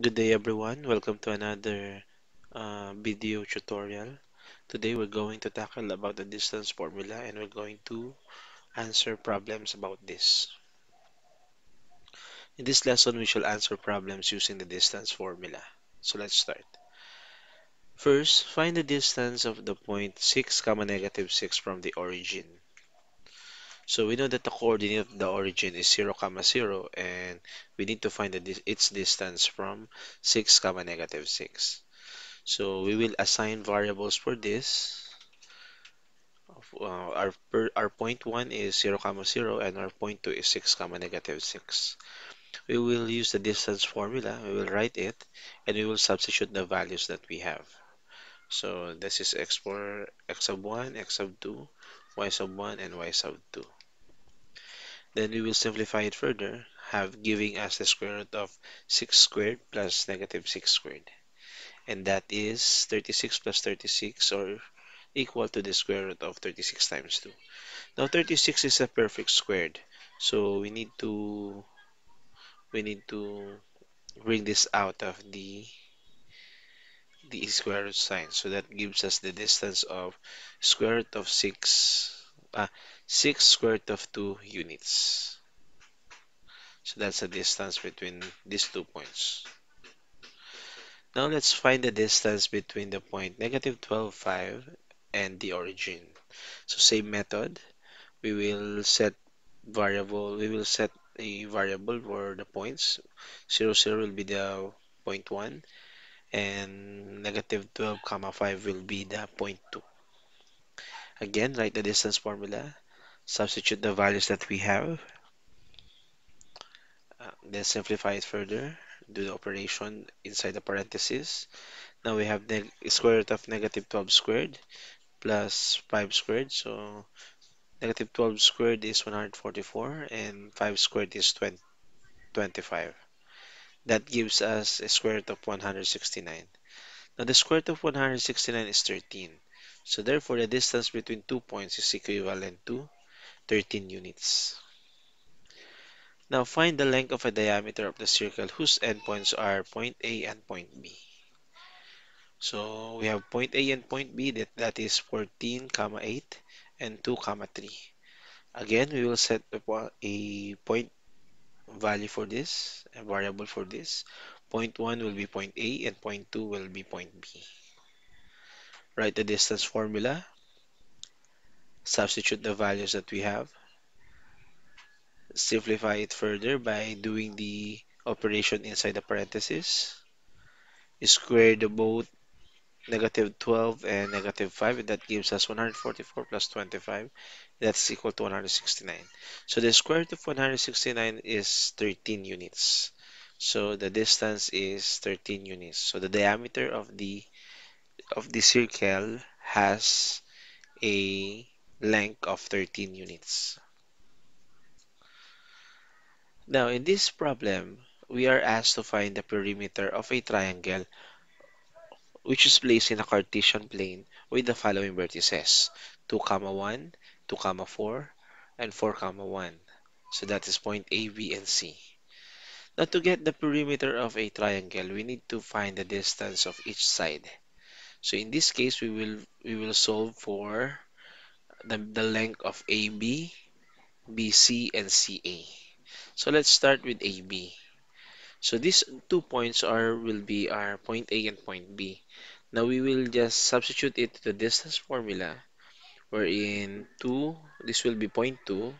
Good day everyone, welcome to another uh, video tutorial. Today we're going to tackle about the distance formula and we're going to answer problems about this. In this lesson we shall answer problems using the distance formula. So let's start. First, find the distance of the point 6 comma negative 6 from the origin. So we know that the coordinate of the origin is 0 comma 0 and we need to find the, its distance from 6 comma negative 6. So we will assign variables for this. Uh, our, per, our point 1 is 0 comma 0 and our point 2 is 6 comma negative 6. We will use the distance formula, we will write it, and we will substitute the values that we have. So this is x for x sub 1, x sub 2, y sub 1, and y sub 2. Then we will simplify it further, have giving us the square root of 6 squared plus negative 6 squared. And that is 36 plus 36 or equal to the square root of 36 times 2. Now 36 is a perfect squared. So we need to we need to bring this out of the the square root sign. So that gives us the distance of square root of 6 uh, 6 square root of 2 units. So that's the distance between these two points. Now let's find the distance between the point negative 12, 5 and the origin. So same method, we will set variable, we will set a variable for the points. 0, 0 will be the point 1 and negative 12 comma 5 will be the point 2. Again, write the distance formula, substitute the values that we have Uh, then simplify it further. Do the operation inside the parentheses. Now we have the square root of negative 12 squared plus 5 squared. So negative 12 squared is 144 and 5 squared is 20, 25. That gives us a square root of 169. Now the square root of 169 is 13. So therefore the distance between two points is equivalent to 13 units. Now find the length of a diameter of the circle whose endpoints are point A and point B. So we have point A and point B that, that is 14 comma 8 and 2 comma 3. Again, we will set a point value for this, a variable for this. Point 1 will be point A and point 2 will be point B. Write the distance formula. Substitute the values that we have simplify it further by doing the operation inside the parentheses. Square the both negative 12 and negative 5 and that gives us 144 plus 25 that's equal to 169 so the square root of 169 is 13 units so the distance is 13 units so the diameter of the of the circle has a length of 13 units Now, in this problem, we are asked to find the perimeter of a triangle which is placed in a Cartesian plane with the following vertices 2, comma 1, 2, comma 4, and 4, comma 1. So that is point A, B, and C. Now, to get the perimeter of a triangle, we need to find the distance of each side. So in this case, we will we will solve for the, the length of AB, BC, and CA. So let's start with AB. So these two points are will be our point A and point B. Now we will just substitute it to the distance formula wherein 2, this will be point 2.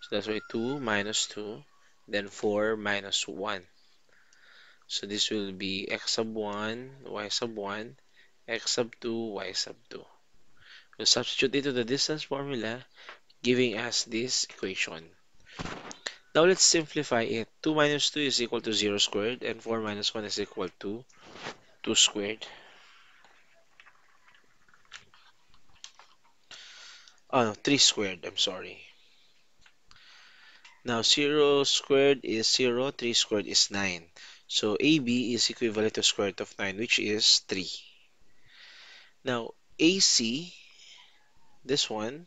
So that's why 2 minus 2, then 4 minus 1. So this will be x sub 1, y sub 1, x sub 2, y sub 2. We'll substitute it to the distance formula, giving us this equation. Now let's simplify it. 2 minus 2 is equal to 0 squared and 4 minus 1 is equal to 2 squared. Oh no, 3 squared, I'm sorry. Now 0 squared is 0, 3 squared is 9. So AB is equivalent to square root of 9 which is 3. Now AC, this one,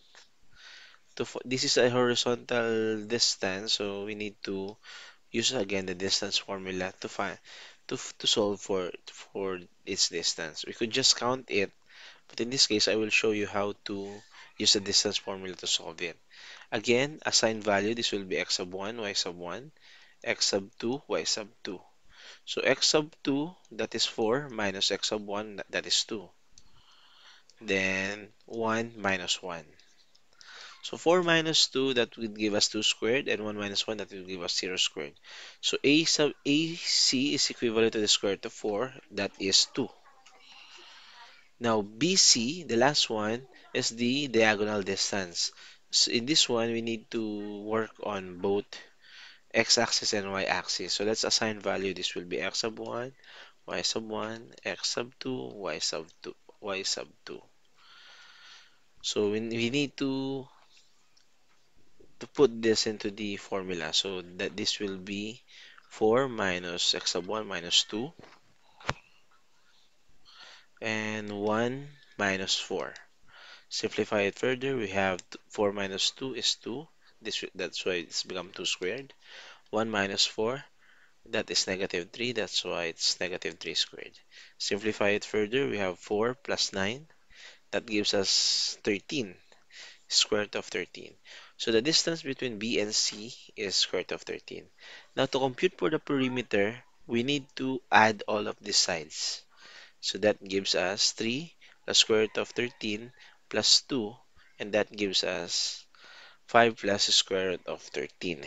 to this is a horizontal distance so we need to use again the distance formula to find to, to solve for for its distance. We could just count it, but in this case, I will show you how to use the distance formula to solve it. Again, assigned value, this will be x sub 1, y sub 1, x sub 2, y sub 2. So x sub 2, that is 4, minus x sub 1, that is 2. Then 1 minus 1. So 4 minus 2, that would give us 2 squared, and 1 minus 1, that will give us 0 squared. So a sub AC is equivalent to the square root of 4, that is 2. Now BC, the last one, is the diagonal distance. So in this one, we need to work on both x-axis and y-axis. So let's assign value. This will be x sub 1, y sub 1, x sub 2, y sub 2, y sub 2. So we, we need to to put this into the formula so that this will be 4 minus x sub 1 minus 2 and 1 minus 4. Simplify it further, we have 4 minus 2 is 2. This, that's why it's become 2 squared. 1 minus 4, that is negative 3. That's why it's negative 3 squared. Simplify it further, we have 4 plus 9. That gives us 13 square root of 13. So the distance between B and C is square root of 13. Now to compute for the perimeter, we need to add all of these sides. So that gives us 3 plus square root of 13 plus 2 and that gives us 5 plus square root of 13.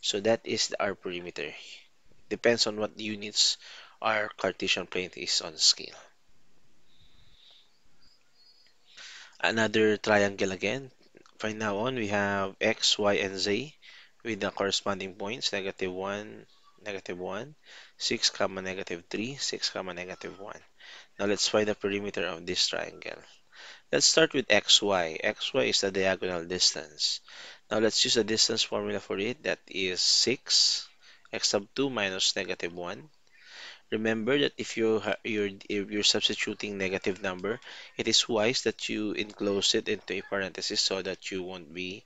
So that is our perimeter. Depends on what units our Cartesian plane is on scale. Another triangle again. From now on, we have x, y, and z with the corresponding points, negative 1, negative 1, 6, comma, negative 3, 6, comma, negative 1. Now let's find the perimeter of this triangle. Let's start with xy. xy is the diagonal distance. Now let's use the distance formula for it. That is 6, x sub 2 minus negative 1 Remember that if you you're if you're substituting negative number, it is wise that you enclose it into a parenthesis so that you won't be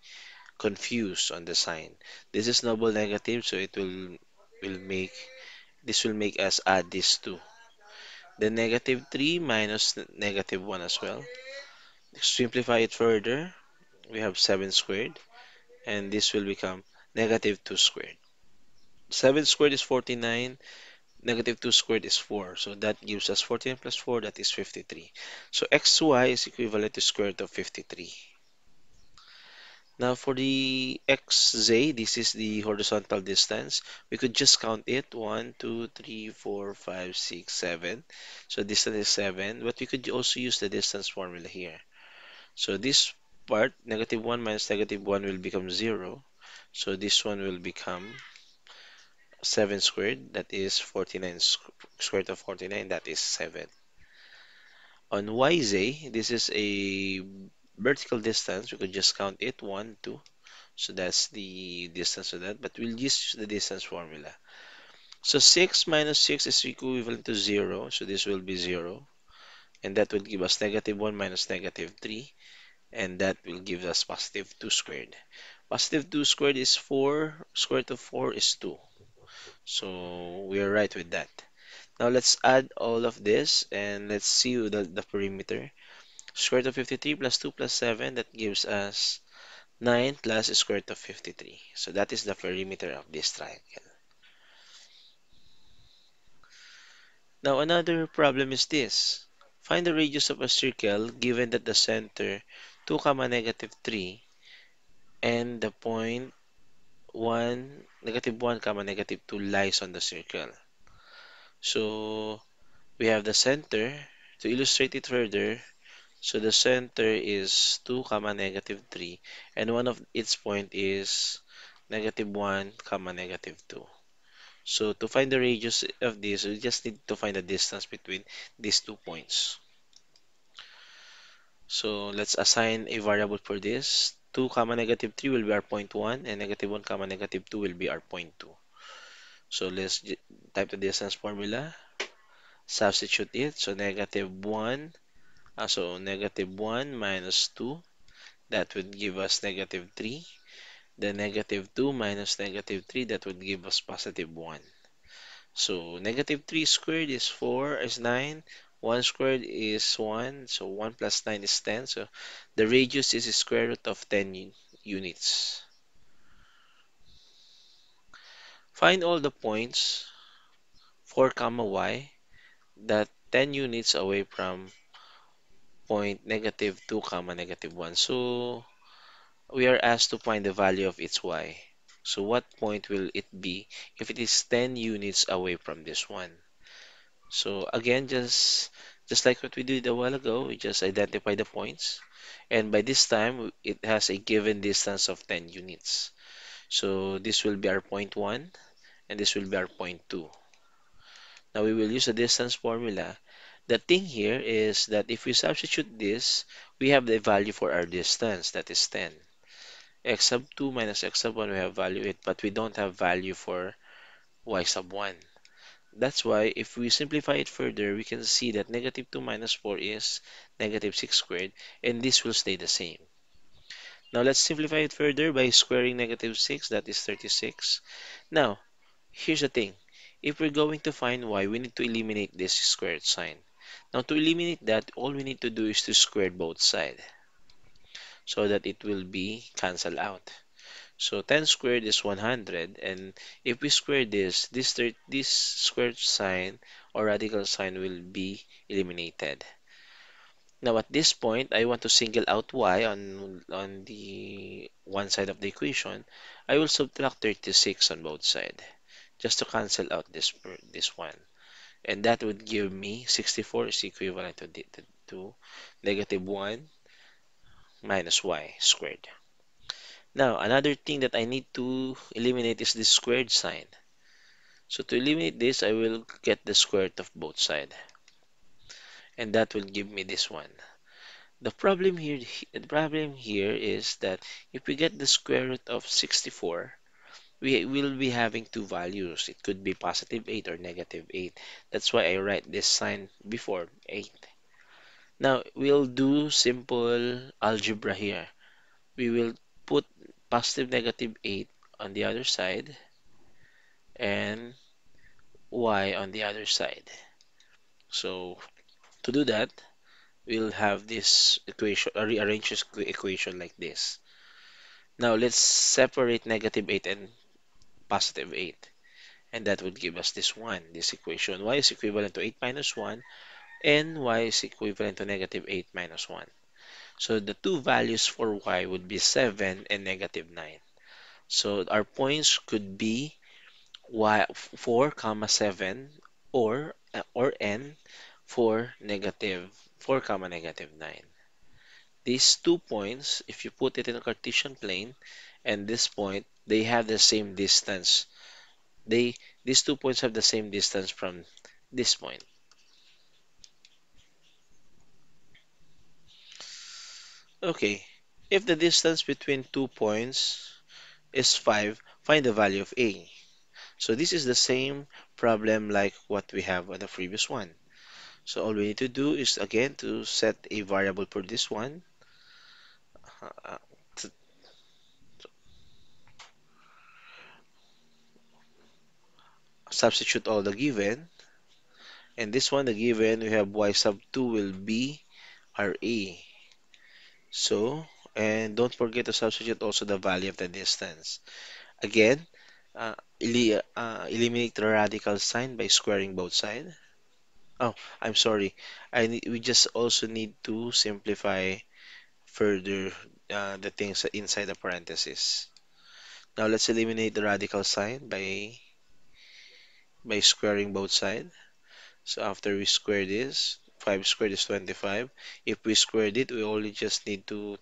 confused on the sign. This is noble negative, so it will will make this will make us add these two. The negative 3 minus negative 1 as well. Simplify it further. We have 7 squared, and this will become negative 2 squared. 7 squared is 49 negative 2 squared is 4. So that gives us 14 plus 4, that is 53. So xy is equivalent to square root of 53. Now for the xz, this is the horizontal distance. We could just count it. 1, 2, 3, 4, 5, 6, 7. So distance is 7. But we could also use the distance formula here. So this part, negative 1 minus negative 1 will become 0. So this one will become 7 squared, that is 49 squared of 49, that is 7. On yz, this is a vertical distance. We could just count it 1, 2. So that's the distance of that, but we'll just use the distance formula. So 6 minus 6 is equivalent to 0, so this will be 0. And that will give us negative 1 minus negative 3, and that will give us positive 2 squared. Positive 2 squared is 4, square root of 4 is 2. So we are right with that. Now let's add all of this and let's see the, the perimeter. Square root of 53 plus 2 plus 7, that gives us 9 plus square root of 53. So that is the perimeter of this triangle. Now another problem is this. Find the radius of a circle given that the center 2 comma negative 3 and the point 1 negative 1 comma negative 2 lies on the circle. So we have the center. To illustrate it further, so the center is 2 comma negative 3 and one of its point is negative 1 comma negative 2. So to find the radius of this, we just need to find the distance between these two points. So let's assign a variable for this. 2 comma negative 3 will be our point 1 and negative 1 comma negative 2 will be our point 2. So let's type the distance formula, substitute it. So negative 1, uh, so negative 1 minus 2, that would give us negative 3. then negative 2 minus negative 3, that would give us positive 1. So negative 3 squared is 4 is 9. 1 squared is 1. So 1 plus 9 is 10. So the radius is square root of 10 units. Find all the points 4 comma y that 10 units away from point negative 2 comma negative 1. So we are asked to find the value of its y. So what point will it be if it is 10 units away from this one? So again, just just like what we did a while ago, we just identify the points. And by this time, it has a given distance of 10 units. So this will be our point 1, and this will be our point 2. Now we will use a distance formula. The thing here is that if we substitute this, we have the value for our distance, that is 10 x sub 2 minus x sub 1 we have value it but we don't have value for y sub 1 that's why if we simplify it further we can see that negative 2 minus 4 is negative 6 squared and this will stay the same. Now let's simplify it further by squaring negative 6 that is 36 now here's the thing. If we're going to find y we need to eliminate this squared sign. Now to eliminate that all we need to do is to square both sides so that it will be cancelled out. So 10 squared is 100 and if we square this, this, this squared sign or radical sign will be eliminated. Now at this point, I want to single out y on, on the one side of the equation. I will subtract 36 on both sides just to cancel out this, this one. And that would give me 64 is equivalent to, to negative 1 minus y squared. Now, another thing that I need to eliminate is the squared sign. So to eliminate this, I will get the square root of both sides. And that will give me this one. The problem here, the problem here is that if we get the square root of 64, we will be having two values. It could be positive 8 or negative 8. That's why I write this sign before 8. Now, we'll do simple algebra here. We will positive negative 8 on the other side and y on the other side. So, to do that, we'll have this equation, uh, rearrange this equation like this. Now, let's separate negative 8 and positive 8. And that would give us this one, this equation. y is equivalent to 8 minus 1 and y is equivalent to negative 8 minus 1. So the two values for y would be 7 and negative 9. So our points could be y 4 comma 7 or or n for negative 4 comma negative 9. These two points, if you put it in a Cartesian plane and this point, they have the same distance. They these two points have the same distance from this point. Okay, if the distance between two points is 5, find the value of A. So this is the same problem like what we have on the previous one. So all we need to do is again to set a variable for this one. Substitute all the given. And this one, the given, we have y sub 2 will be our A. So, and don't forget to substitute also the value of the distance. Again, uh, el uh, eliminate the radical sign by squaring both sides. Oh, I'm sorry. I we just also need to simplify further uh, the things inside the parentheses. Now let's eliminate the radical sign by by squaring both sides. So after we square this, 5 squared is 25. If we squared it, we only just need to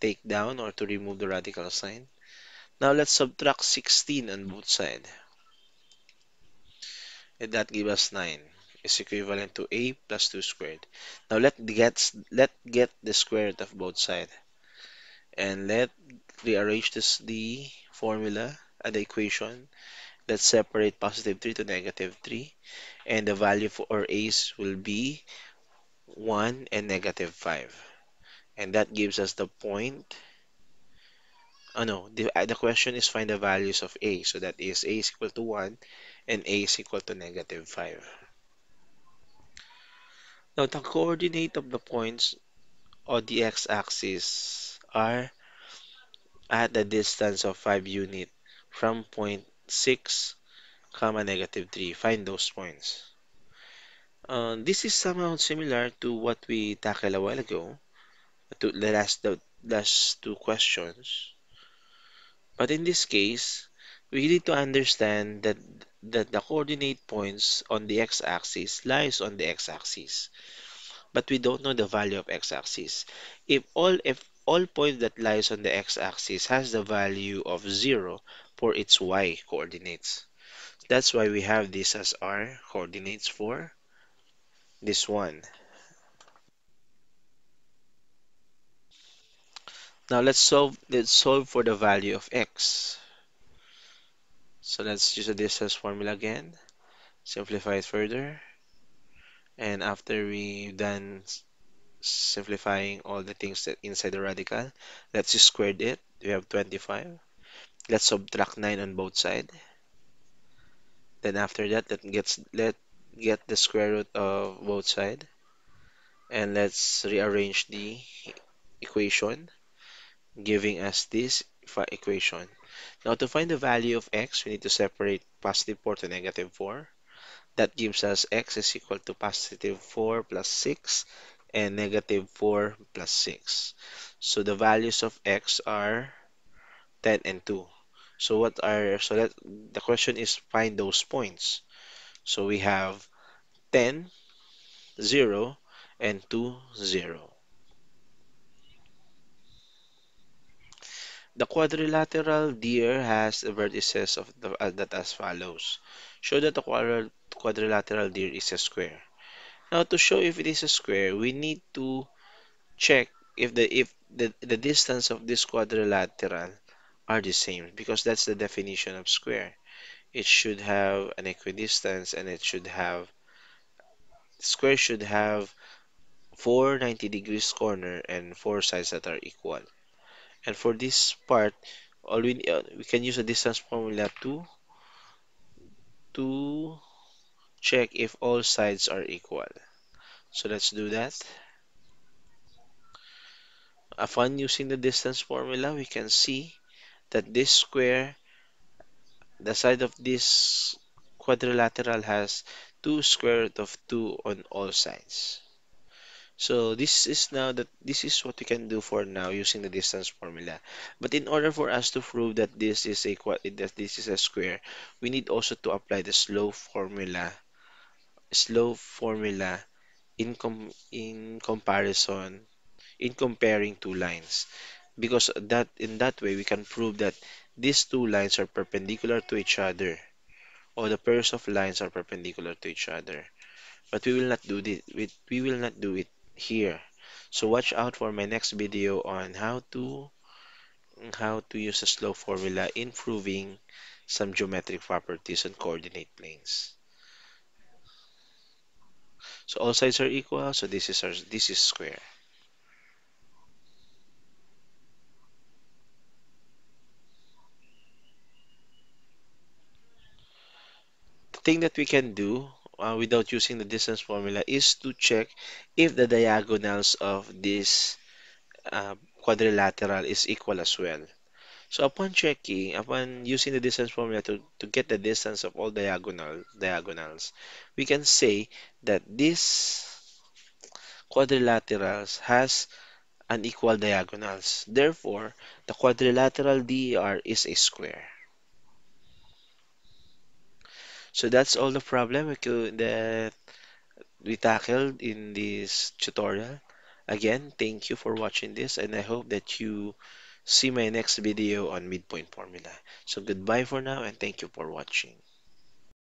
take down or to remove the radical sign. Now let's subtract 16 on both sides. And that gives us 9 is equivalent to a plus 2 squared. Now let get let get the square root of both sides. And let rearrange this the formula and the equation. Let's separate positive 3 to negative 3 and the value for a's will be 1 and negative 5 and that gives us the point Oh no, the, uh, the question is find the values of a. So that is a is equal to 1 and a is equal to negative 5. Now the coordinate of the points on the x-axis are at the distance of 5 unit from point 6 comma negative 3. Find those points. Uh, this is somehow similar to what we tackled a while ago, to the last, the last two questions. But in this case, we need to understand that, that the coordinate points on the x-axis lies on the x-axis. But we don't know the value of x-axis. If all if all points that lies on the x-axis has the value of 0 for its y coordinates. That's why we have this as our coordinates for this one. Now let's solve let's solve for the value of x. So let's use the distance formula again. Simplify it further. And after we've done simplifying all the things that inside the radical, let's just square it. We have 25. Let's subtract 9 on both sides. Then after that, let gets let get the square root of both sides. And let's rearrange the equation, giving us this equation. Now to find the value of x, we need to separate positive 4 to negative 4. That gives us x is equal to positive 4 plus 6 and negative 4 plus 6. So the values of x are 10 and 2. So what are so that the question is find those points. So we have 10, 0, and 2, 0. The quadrilateral deer has the vertices of the, uh, that as follows. Show that the quadri quadrilateral deer is a square. Now to show if it is a square, we need to check if the if the, the distance of this quadrilateral are the same because that's the definition of square. It should have an equidistance and it should have square should have four 90 degrees corner and four sides that are equal. And for this part, all we uh, we can use a distance formula to to check if all sides are equal. So let's do that. Upon using the distance formula, we can see that this square, the side of this quadrilateral has 2 square root of 2 on all sides. So this is now that this is what we can do for now using the distance formula. But in order for us to prove that this is a that this is a square, we need also to apply the slope formula, slope formula in com in comparison, in comparing two lines. Because that in that way we can prove that these two lines are perpendicular to each other, or the pairs of lines are perpendicular to each other. But we will not do this. We, we will not do it here. So watch out for my next video on how to how to use a slope formula in proving some geometric properties on coordinate planes. So all sides are equal, so this is our this is square. Thing that we can do uh, without using the distance formula is to check if the diagonals of this uh, quadrilateral is equal as well. So upon checking, upon using the distance formula to, to get the distance of all diagonal diagonals, we can say that this quadrilaterals has unequal diagonals. Therefore, the quadrilateral DER is a square. So that's all the problem we could, that we tackled in this tutorial. Again, thank you for watching this and I hope that you see my next video on midpoint formula. So goodbye for now and thank you for watching.